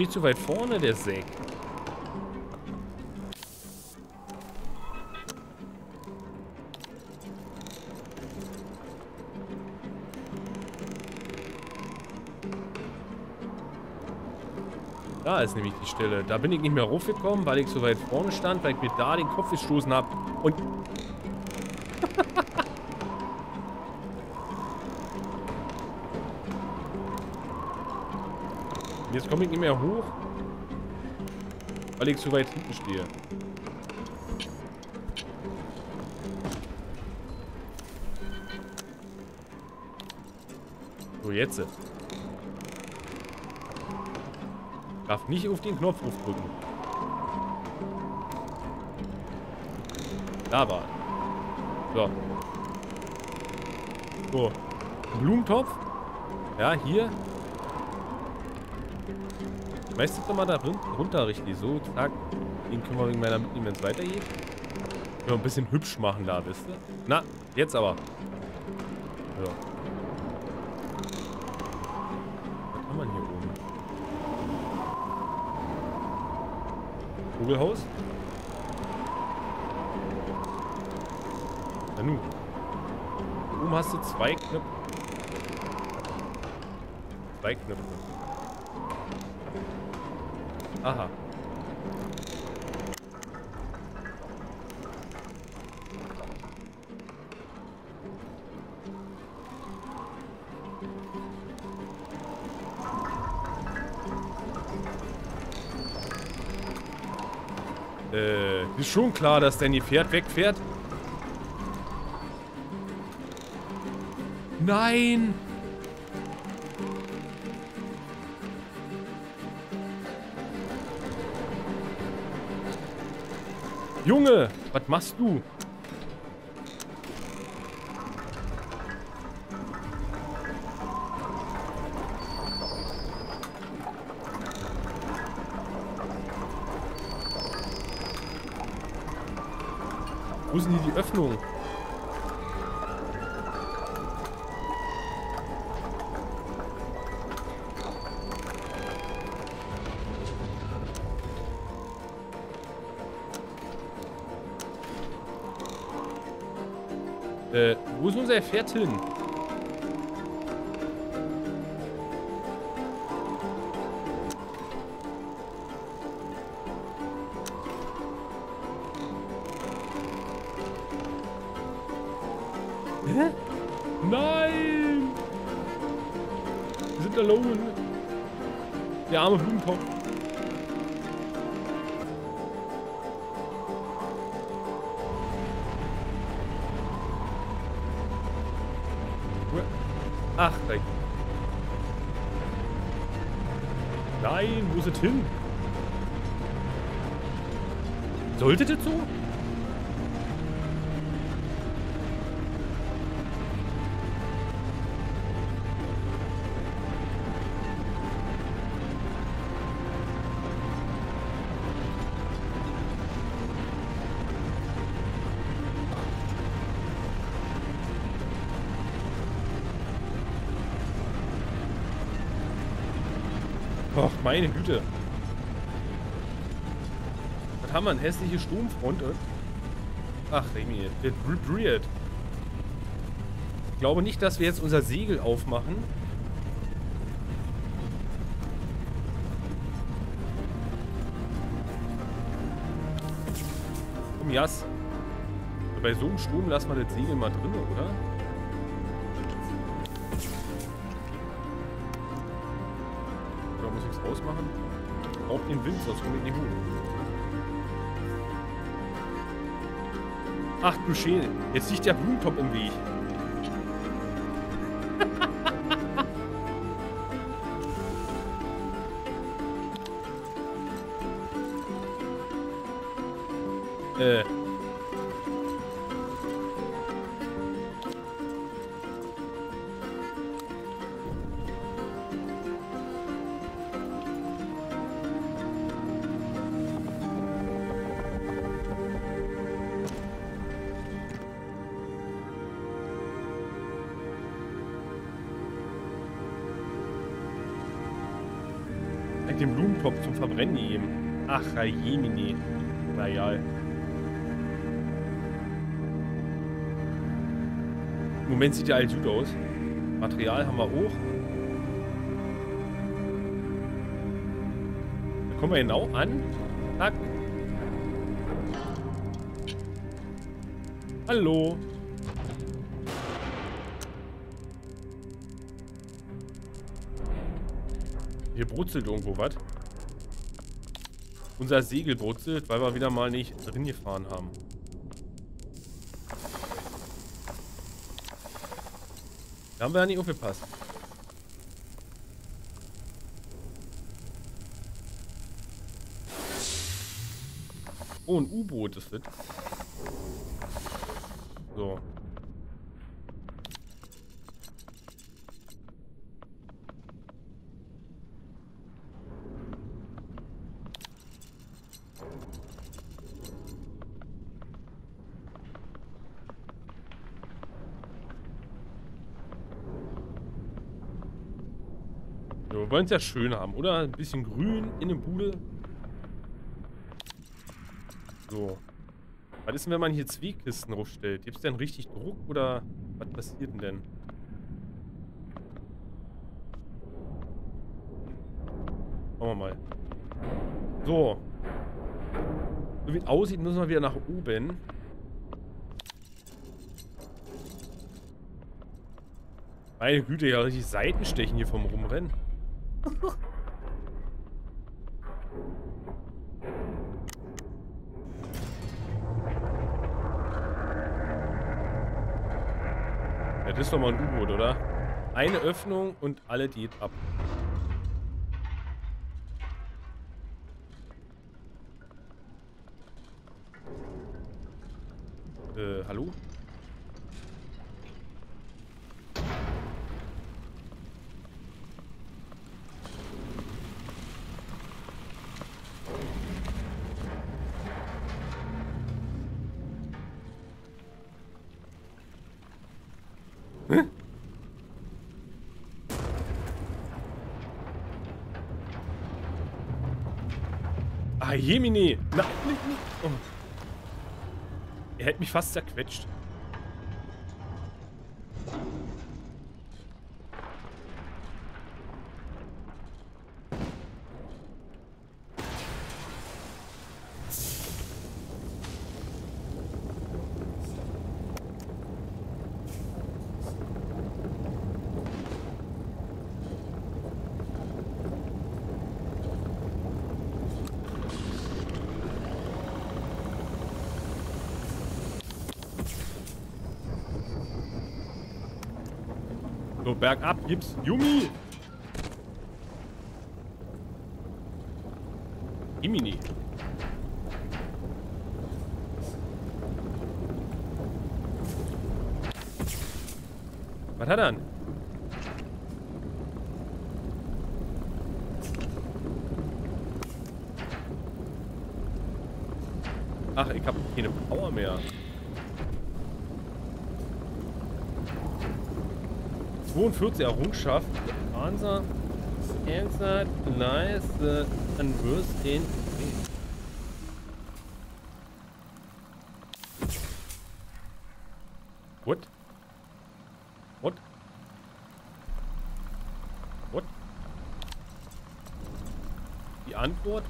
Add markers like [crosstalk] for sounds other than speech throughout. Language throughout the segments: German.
steht zu weit vorne, der Säck. Da ist nämlich die Stelle. Da bin ich nicht mehr raufgekommen, weil ich so weit vorne stand, weil ich mir da den Kopf gestoßen habe. Und... Jetzt komme ich nicht mehr hoch, weil ich so weit hinten stehe. So, jetzt. Darf nicht auf den Knopf aufdrücken. Da war. So. So. Blumentopf. Ja, hier. Weißt du doch mal da runter richtig. So, zack. Den können wir wegen meiner mitnehmen, wenn es weitergeht. Können wir ein bisschen hübsch machen da, wisst ihr? Na, jetzt aber. So. Vogelhaus? Nanu. Oben hast du zwei Knöpfe. Zwei Knöpfe. Aha. Äh, ist schon klar, dass Danny fährt, wegfährt. Nein! Junge, was machst du? Wo sind hier die Öffnungen? Äh, wo ist unser Pferd hin? Meine Güte. Was haben wir? Eine hässliche Sturmfront? Ach, Remy, der vibriert. Ich glaube nicht, dass wir jetzt unser Segel aufmachen. Komm, Jas. Bei so einem Sturm lassen wir das Segel mal drin, oder? Den Wind, sonst komme ich nicht hoch. Ach du Schäde, jetzt liegt der Blumentopf im Weg. [laughs] äh. Ach, Jemini. Na egal. Im Moment sieht ja alles gut aus. Material haben wir hoch. Da kommen wir genau an. Zack. Hallo. Hier brutzelt irgendwo was. Unser Segel brutzelt, weil wir wieder mal nicht drin gefahren haben. Da haben wir ja nicht aufgepasst. Oh, ein U-Boot ist das. So. Wir wollen es ja schön haben, oder? Ein bisschen grün in der Bude. So. Was ist denn, wenn man hier Zwiekisten draufstellt? Gibt es denn richtig Druck oder was passiert denn denn? Schauen wir mal. So. So wie es aussieht, müssen wir wieder nach oben. Meine Güte, ja richtig Seitenstechen hier vom Rumrennen. [laughs] Das ist doch mal ein U-Boot, oder? Eine Öffnung und alle geht ab. Äh, hallo? Ah, Jemini! Nein, nicht, nicht. Oh. Er hätte mich fast zerquetscht. Bergab gibt's Yumi. Imini. Was hat er denn? Ach, ich habe keine Power mehr. 42 Errungenschaft. Answer answered nice the converse in What? What? What? Die Antwort?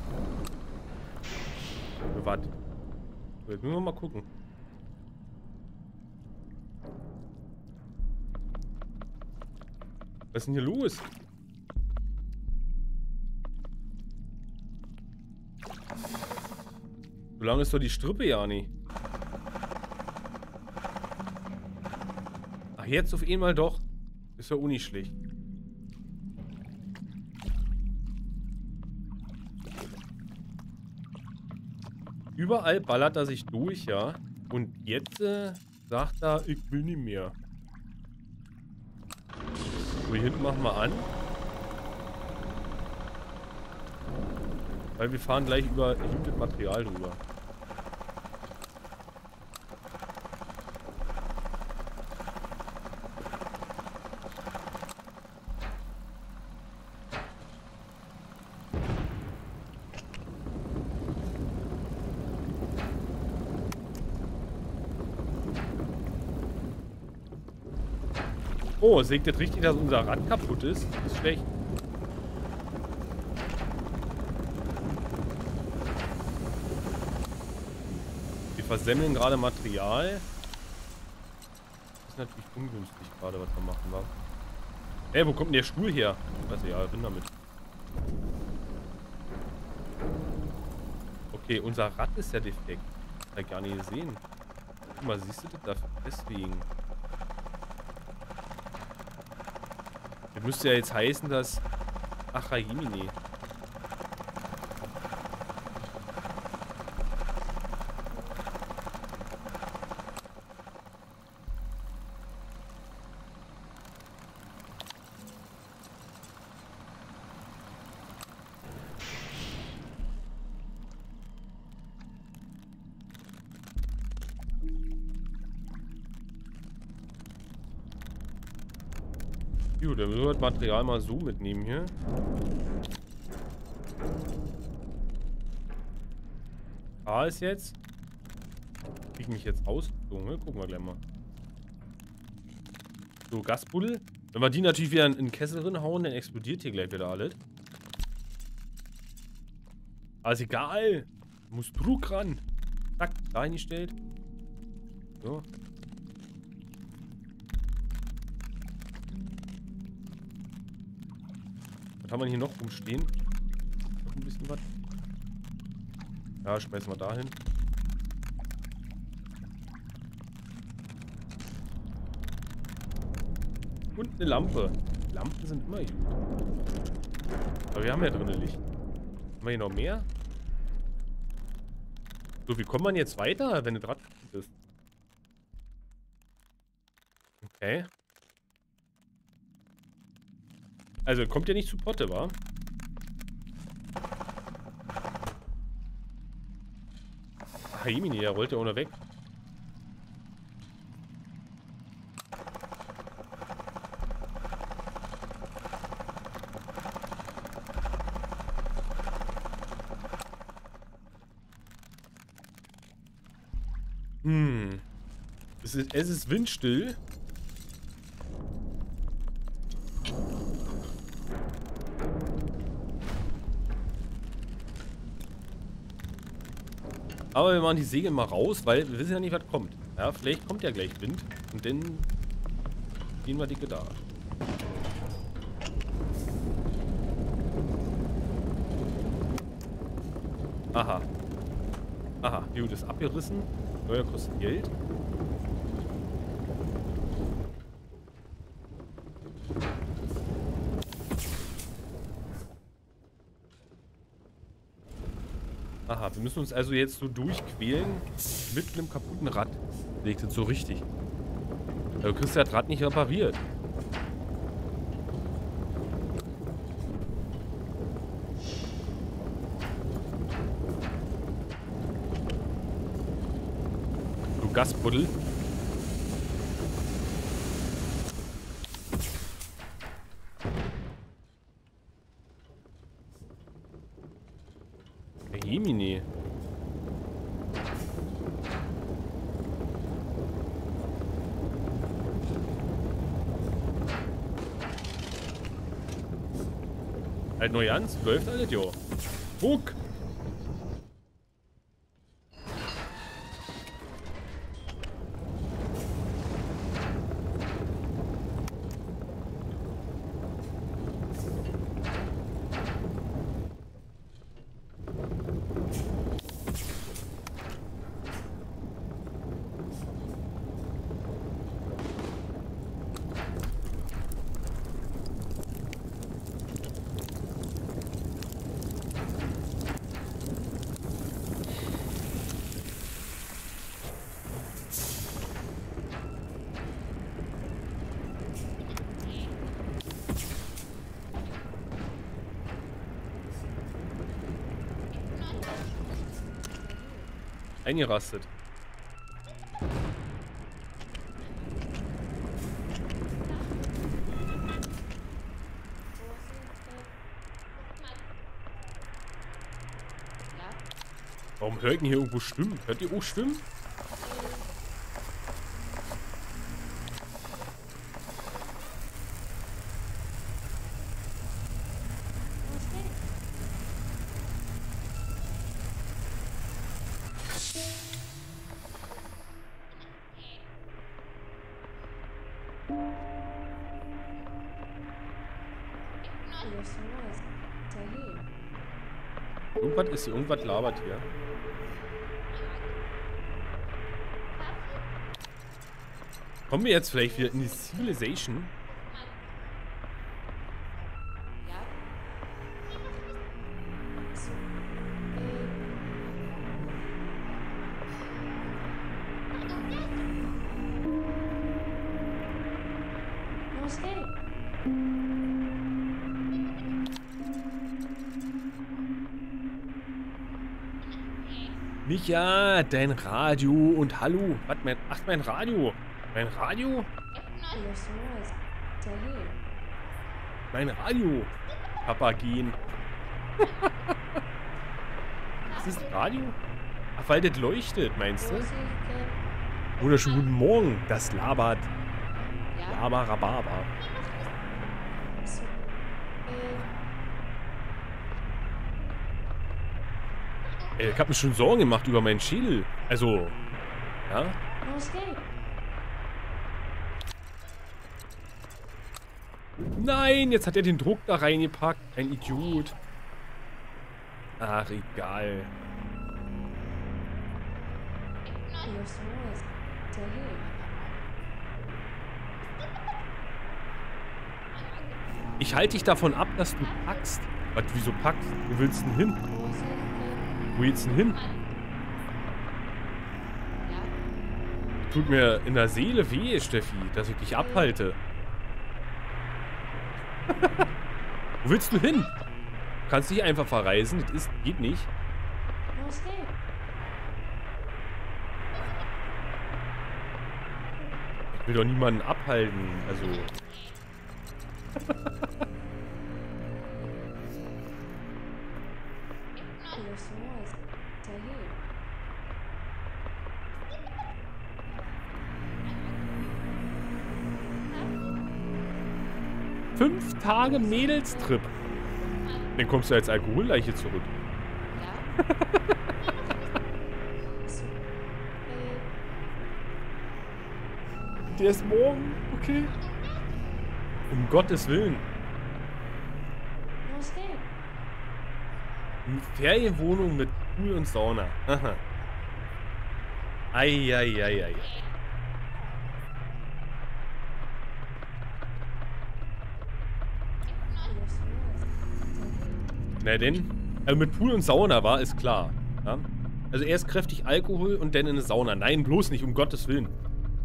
Warte. Jetzt müssen wir mal gucken. Was ist denn hier los? So lange ist doch die Strippe ja nicht. Ach, jetzt auf einmal doch. Ist ja auch nicht schlecht. Überall ballert er sich durch, ja. Und jetzt äh, sagt er, ich will nicht mehr. So, hier hinten machen wir an. Weil wir fahren gleich über gutes Material drüber. Oh, sägt das richtig, dass unser Rad kaputt ist? Ist schlecht. Wir versemmeln gerade Material. Das ist natürlich ungünstig gerade, was wir machen, wa? Ey, wo kommt denn der Stuhl her? Ich weiß ja, bin damit. Okay, unser Rad ist ja defekt. Ich gar nicht gesehen. Guck mal, siehst du das da deswegen? Das müsste ja jetzt heißen, dass... Ach, Jimini. Material mal so mitnehmen hier. A ist jetzt. Krieg mich jetzt aus. Ne? Gucken wir gleich mal. So, Gasbuddel. Wenn wir die natürlich wieder in den Kessel hauen, dann explodiert hier gleich wieder alles. Alles egal. Muss Druck ran. Zack, da hingestellt. So. Was haben wir hier noch rumstehen? Noch ein bisschen was? Ja, schmeißen wir dahin. Und eine Lampe. Lampen sind immer gut. Aber wir haben ja drin Licht. Haben wir hier noch mehr? So, wie kommt man jetzt weiter, wenn du Draht ist? Okay. Also kommt ja nicht zu Potte, wa? Haimini, der rollt ja ohne weg. Hm. Es ist windstill. Aber wir machen die Segel mal raus, weil wir wissen ja nicht, was kommt. Ja, vielleicht kommt ja gleich Wind und dann gehen wir dicke da. Aha. Aha, gut, ist abgerissen. Neuer kostet Geld. Aha, wir müssen uns also jetzt so durchquälen mit einem kaputten Rad. Legt es so richtig. Du kriegst ja das Rad nicht repariert. Du Gasbuddel. Jemini. Neu ans, läuft alles, jo. Buck! Eingerastet. Warum hört ihr hier irgendwo Stimmen? Hört ihr auch Stimmen? Irgendwas ist hier, irgendwas labert hier. Kommen wir jetzt vielleicht wieder in die Civilization? Micha, dein Radio und Hallo. Was, mein, ach, mein Radio. Mein Radio? Mein Radio. Papagien. [laughs] ist das Radio? Ach, weil das leuchtet, meinst du? Wunderschönen guten Morgen. Das labert. Labarababa. Ey, ich hab mir schon Sorgen gemacht über meinen Schädel. Also, ja? Nein, jetzt hat er den Druck da reingepackt. Ein Idiot. Ach, egal. Ich halte dich davon ab, dass du packst. Was, wieso packst? Wo willst du denn hin? Wo geht's denn hin? Tut mir in der Seele weh, Steffi, dass ich dich abhalte. Wo willst du hin? Du kannst nicht einfach verreisen, das ist, geht nicht. Ich will doch niemanden abhalten, also... [laughs] 5 Tage Mädelstrip. Dann kommst du als Alkoholleiche zurück. [laughs] Der ist morgen, okay. Um Gottes Willen. Ferienwohnung mit Pool und Sauna. Aha. Eieieiei. Ei, ei, ei. Na denn, also mit Pool und Sauna war, ist klar. Ja? Also erst kräftig Alkohol und dann in eine Sauna. Nein, bloß nicht, um Gottes Willen.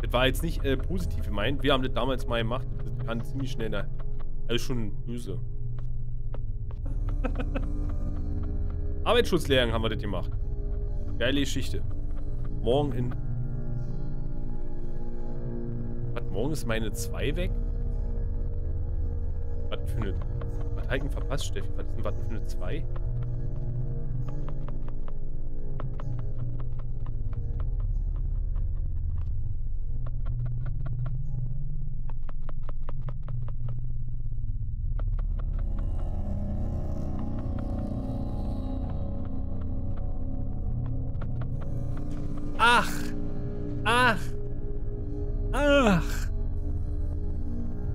Das war jetzt nicht äh, positiv gemeint. Wir haben das damals mal gemacht. Das kann ziemlich schnell da. Also schon böse. [laughs] Arbeitsschutzlehrgang haben wir das gemacht. Geile Geschichte. Morgen in... Was, morgen ist meine 2 weg? Was für eine... Balken verpasst, Steffi. Was ist denn was für eine 2? Ach! Ach!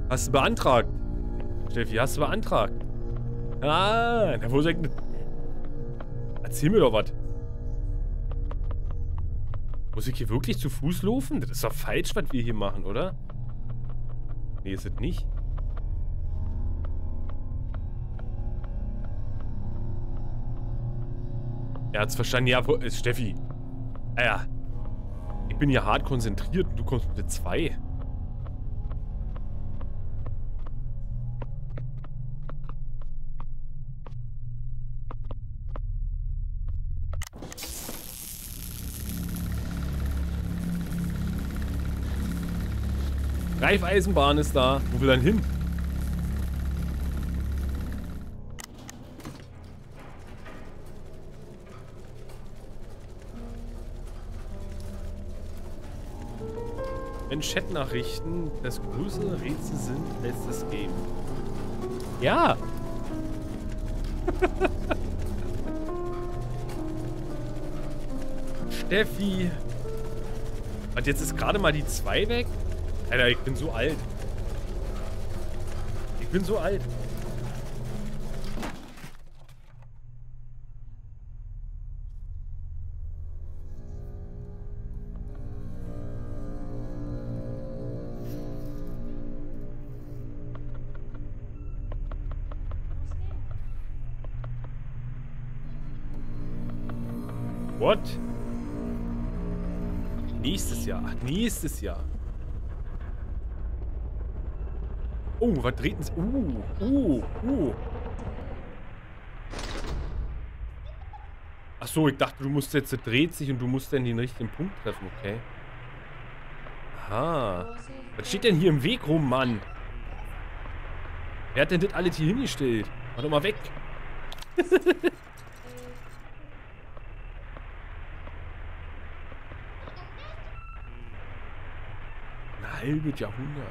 Hast du beantragt? Steffi, hast du beantragt? Ah, na wo eigentlich... Erzähl mir doch was. Muss ich hier wirklich zu Fuß laufen? Das ist doch falsch, was wir hier machen, oder? Nee, ist es nicht. Er hat's verstanden. Ja, wo, ist Steffi. Ah ja. Ich bin hier hart konzentriert und du kommst mit 2. Reifeisenbahn ist da. Wo will er hin? Wenn Chatnachrichten das größere Rätsel sind als das Game. Ja! [laughs] Steffi! Und jetzt ist gerade mal die 2 weg? Alter, ich bin so alt. Ich bin so alt. Nächstes Jahr. Oh, was dreht denn... Uh, uh, uh. Ach so, ich dachte, du musst jetzt, dreht sich und du musst dann den richtigen Punkt treffen, okay. Aha. Was steht denn hier im Weg rum, Mann? Wer hat denn das alles hier hingestellt? Doch mal weg. [laughs] Ein halbes Jahrhundert.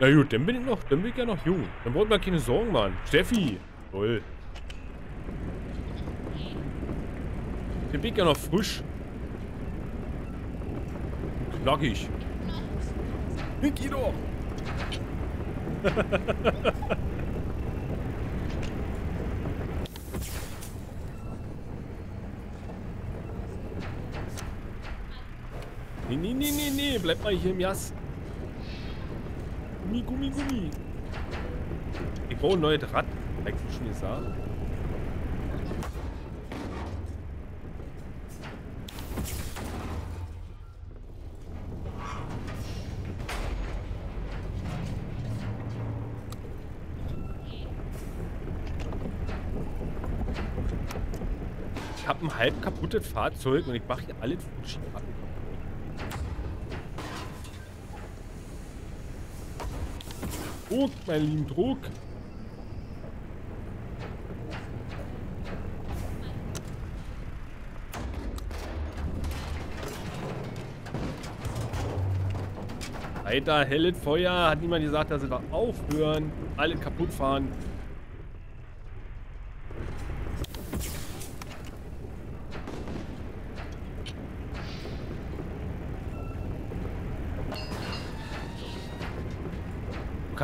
Na gut, dann bin ich noch, dann bin ich ja noch jung. Dann braucht man keine Sorgen, Mann. Steffi. Toll. Den bin ich ja noch frisch. Knackig. Geh doch. [laughs] nee, nee, nee, nee, nee. Bleib mal hier im Jas. Gummi, Gummi, Gummi. Ich brauche ein neues Rad. Hab ich habe ein halb kaputtes Fahrzeug und ich mache hier alles Fuji ab. Druck, mein lieben Druck. Weiter, helles Feuer. Hat niemand gesagt, dass sie da aufhören. Alle kaputt fahren.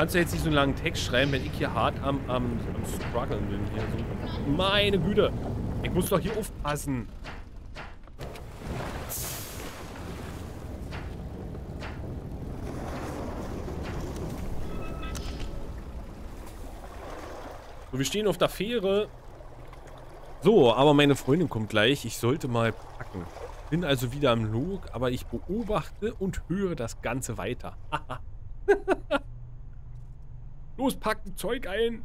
Kannst du jetzt nicht so einen langen Text schreiben, wenn ich hier hart am, am, am struggeln bin. Hier so. Meine Güte. Ich muss doch hier aufpassen. So, wir stehen auf der Fähre. So, aber meine Freundin kommt gleich. Ich sollte mal packen. Bin also wieder am Log, aber ich beobachte und höre das Ganze weiter. [laughs] Los, pack ein Zeug ein.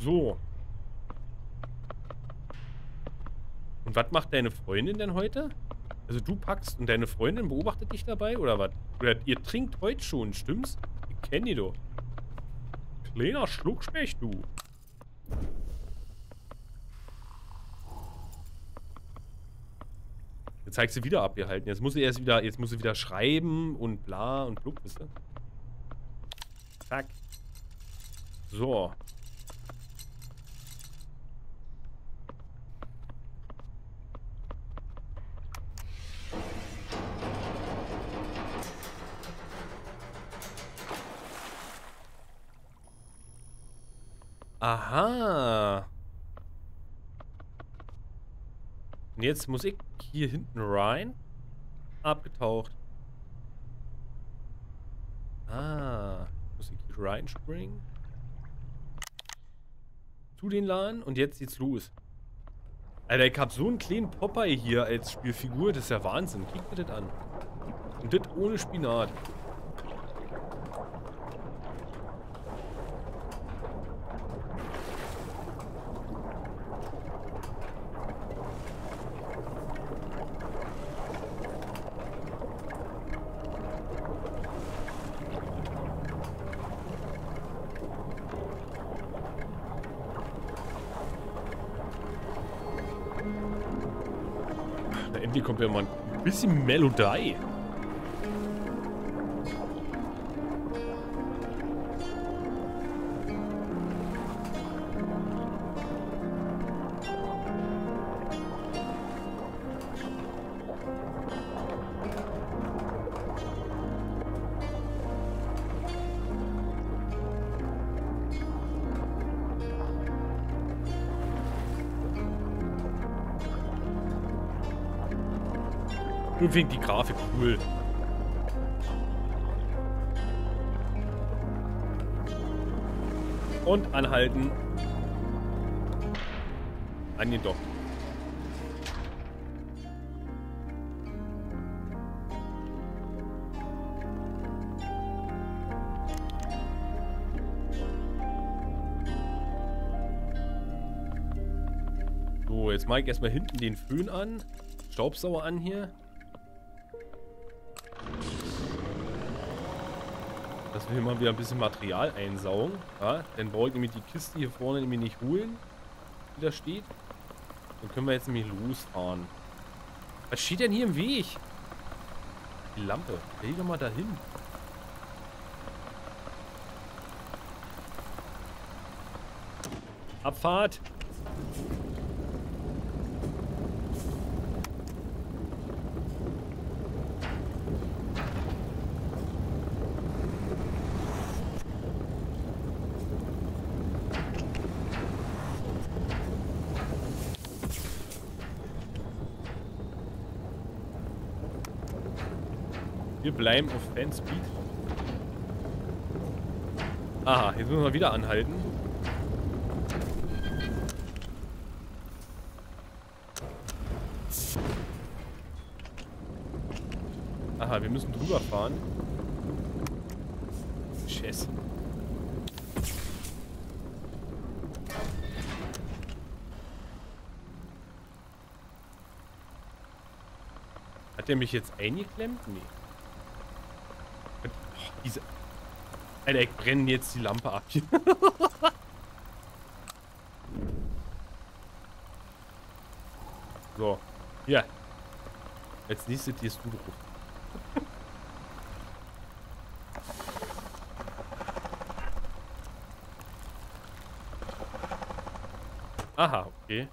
So. Und was macht deine Freundin denn heute? Also du packst und deine Freundin beobachtet dich dabei oder was? Oder ihr trinkt heute schon, stimmt's? Ich kenn die doch. Kleiner Schluckspecht, du. Jetzt zeigt sie wieder abgehalten. Jetzt muss sie erst wieder, jetzt muss sie wieder schreiben und bla und blub, wisst ihr? Zack. So. Aha. Und jetzt muss ich hier hinten rein. Abgetaucht. Ah reinspringen. Zu den Laden und jetzt geht's los. Alter, ich hab so einen kleinen Popeye hier als Spielfigur, das ist ja Wahnsinn. Guck mir das an. Und das ohne Spinat. Endlich kommt ja mal ein bisschen Melodie. Nur wegen die Grafik cool. Und anhalten. Ah, nee, doch. So, jetzt mache ich erstmal hinten den Föhn an. Staubsauer an hier. Dass wir hier mal wieder ein bisschen Material einsaugen. Ja, dann brauche ich nämlich die Kiste hier vorne nämlich nicht holen, die da steht. Dann können wir jetzt nämlich losfahren. Was steht denn hier im Weg? Die Lampe. Dreh doch mal dahin. Abfahrt! Wir bleiben auf Fanspeed. Aha, jetzt müssen wir wieder anhalten. Aha, wir müssen drüber fahren. Scheiße. Hat der mich jetzt eingeklemmt? Nee. Diese... Alter, ich brenne jetzt die Lampe ab [laughs] so. Hier. Als nächstes gehst du drauf. Aha, okay.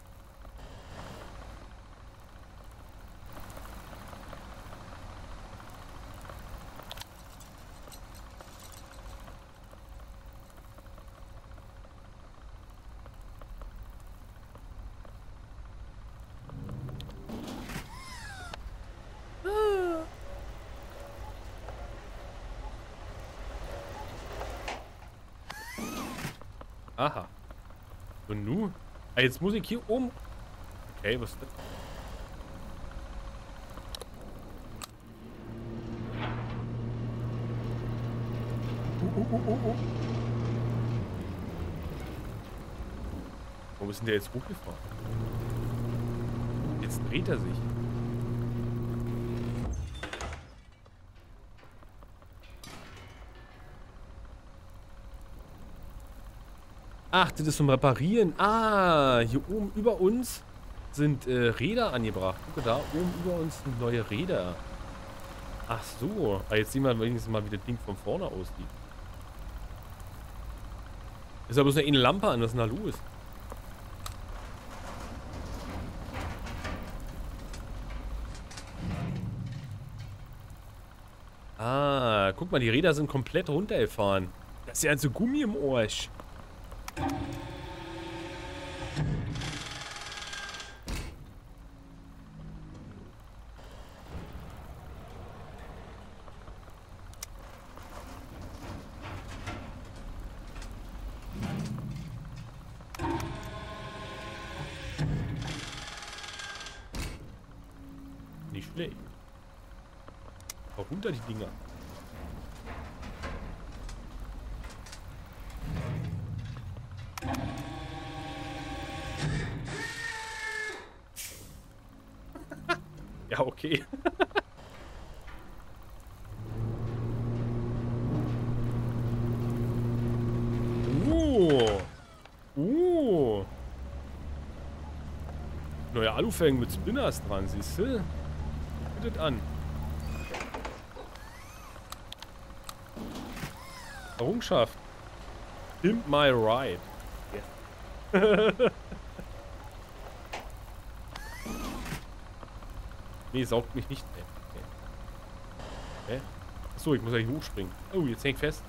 Aha. Und nu? Ah, jetzt muss ich hier um. Okay, was ist das? Uh, uh, uh. Warum ist denn der jetzt hochgefahren? Jetzt dreht er sich. Ach, das ist zum Reparieren. Ah, hier oben über uns sind äh, Räder angebracht. Guck da, oben über uns sind neue Räder. Ach so. Ah, jetzt sehen wir wenigstens mal, wie das Ding von vorne aussieht. Ist aber bloß eine Lampe an. Was ist denn da los? Ah, guck mal, die Räder sind komplett runtergefahren. Das ist ja also Gummi im Arsch. Thank you. [laughs] Ja, okay. uh. Uh. Neue Alufelgen mit Spinners dran, siehst du? Bietet an. Errungenschaft. Pimp my ride. Yeah. [laughs] Nee, saugt mich nicht. Okay. Hä? Achso, ich muss hier hochspringen. Oh, jetzt häng ich fest.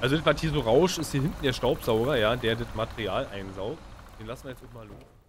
Also das, was hier so rauscht, ist hier hinten der Staubsauger, ja, der das Material einsaugt. Den lassen wir jetzt auch mal los.